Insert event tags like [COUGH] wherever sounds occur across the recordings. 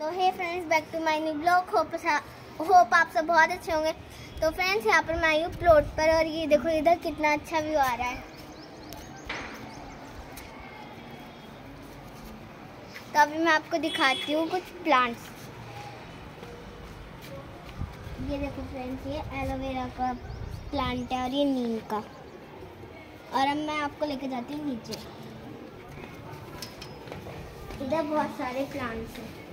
तो hey friends back to my new blog hope hope आप सब बहुत अच्छे होंगे. तो फ्रेंड्स यहाँ पर मैं आई हूँ प्लॉट पर और ये देखो इधर कितना अच्छा व्यू आ रहा है. तो अभी मैं आपको दिखाती हूँ कुछ प्लांट्स ये देखो फ्रेंड्स ये एलोवेरा का प्लांट है और ये नीम का. और अब मैं आपको लेके जाती हूँ नीचे. इधर बहुत सारे प्लांट्स हैं.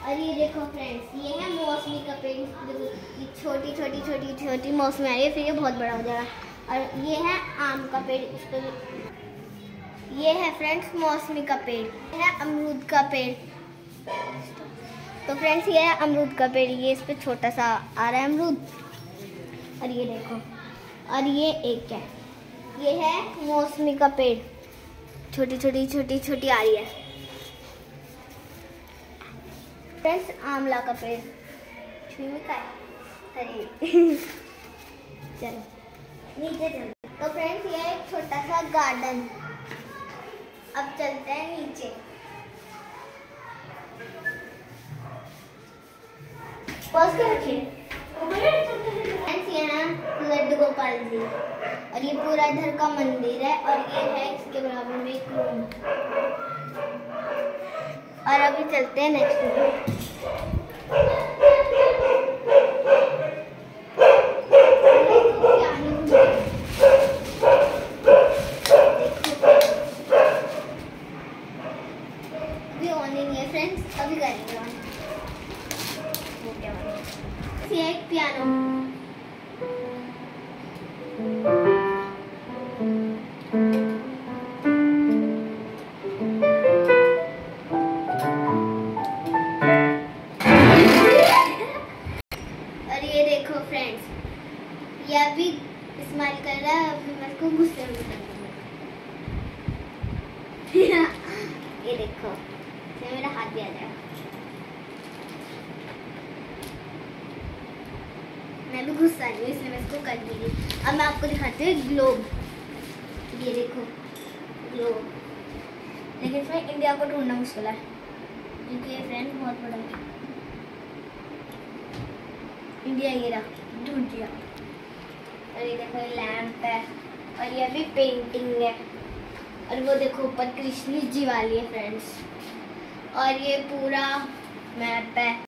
और ये देखो फ्रेंड्स ये है मौसमी का पेड़ ये छोटी छोटी छोटी छोटी मौसमी आ रही है, फिर ये बहुत बड़ा हो जाएगा। और ये है आम का पेड़ इस पर ये है फ्रेंड्स मौसमी का पेड़ ये है अमरूद का पेड़ तो फ्रेंड्स ये है अमरूद का पेड़ ये इस पर छोटा सा आ रहा है अमरूद। और ये देखो, और ये एक है। ये है मौसमी का पेड़। छोटी छोटी छोटी छोटी आ रही है। फ्रेंड्स आमला का पेड़। का है? चलो। नीचे चलो। तो फ्रेंड्स, ये एक छोटा सा गार्डन। अब चलते हैं नीचे। पॉज कर रखिए। लड्डू गोपाल जी। और ये पूरा इधर का मंदिर है और ये है इसके बराबर में एक रूम। और अभी चलते हैं नेक्स्ट रूम फ्रेंड्स अभी करेंगे एक पियानो फ्रेंड्स ये अभी स्माइल कर रहा है, अभी मैं इसको गुस्से में [LAUGHS] ये देखो ये मेरा हाथ भी आ जाएगा। मैं भी गुस्सा नहीं हूँ, इसलिए मैं इसको कर दी अब मैं आपको दिखाती हूँ ग्लोब ये देखो ग्लोब लेकिन इसमें इंडिया को ढूंढना मुश्किल है, क्योंकि ये फ्रेंड बहुत बड़ा है। इंडिया ये रहा। ढूंढ दिया। और ये देखो लैंप है। और ये भी पेंटिंग है। और वो देखो ऊपर कृष्ण जी वाली है फ्रेंड्स और ये पूरा मैप है।